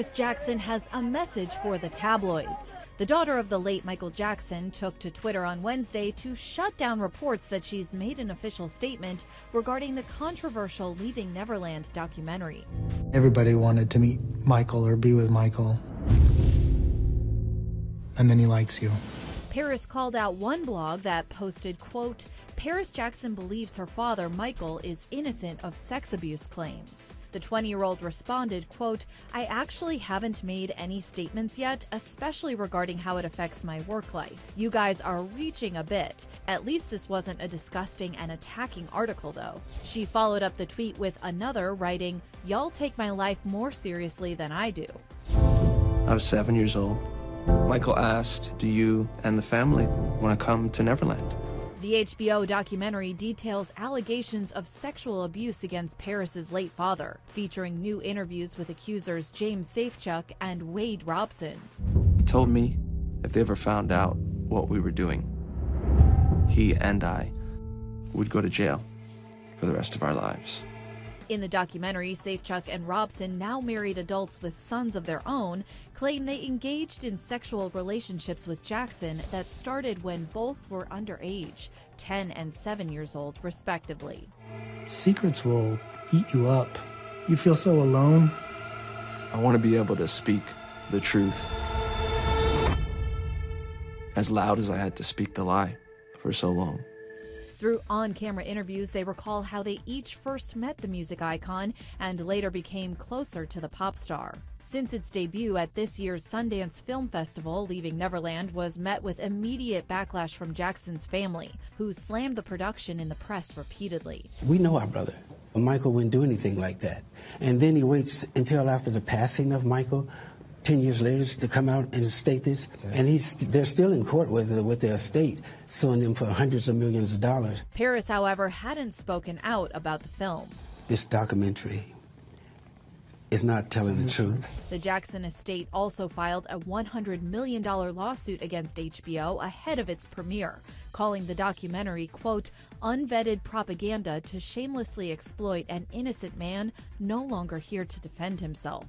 Paris Jackson has a message for the tabloids. The daughter of the late Michael Jackson took to Twitter on Wednesday to shut down reports that she's made an official statement regarding the controversial Leaving Neverland documentary. Everybody wanted to meet Michael or be with Michael. And then he likes you. Paris called out one blog that posted, quote, Paris Jackson believes her father, Michael, is innocent of sex abuse claims. The 20 year old responded, quote, I actually haven't made any statements yet, especially regarding how it affects my work life. You guys are reaching a bit. At least this wasn't a disgusting and attacking article, though. She followed up the tweet with another, writing, Y'all take my life more seriously than I do. I was seven years old. Michael asked, Do you and the family want to come to Neverland? The HBO documentary details allegations of sexual abuse against Paris's late father, featuring new interviews with accusers James Safechuck and Wade Robson. He told me if they ever found out what we were doing, he and I would go to jail for the rest of our lives. In the documentary, Safechuck and Robson, now married adults with sons of their own, claim they engaged in sexual relationships with Jackson that started when both were underage, 10 and 7 years old, respectively. Secrets will eat you up. You feel so alone. I want to be able to speak the truth as loud as I had to speak the lie for so long. Through on camera interviews, they recall how they each first met the music icon and later became closer to the pop star. Since its debut at this year's Sundance Film Festival, Leaving Neverland was met with immediate backlash from Jackson's family, who slammed the production in the press repeatedly. We know our brother. Michael wouldn't do anything like that. And then he waits until after the passing of Michael 10 years later to come out and state this. And he's, they're still in court with, with their estate, suing them for hundreds of millions of dollars. Paris, however, hadn't spoken out about the film. This documentary is not telling the mm-hmm. truth. The Jackson estate also filed a $100 million lawsuit against HBO ahead of its premiere, calling the documentary, quote, unvetted propaganda to shamelessly exploit an innocent man no longer here to defend himself.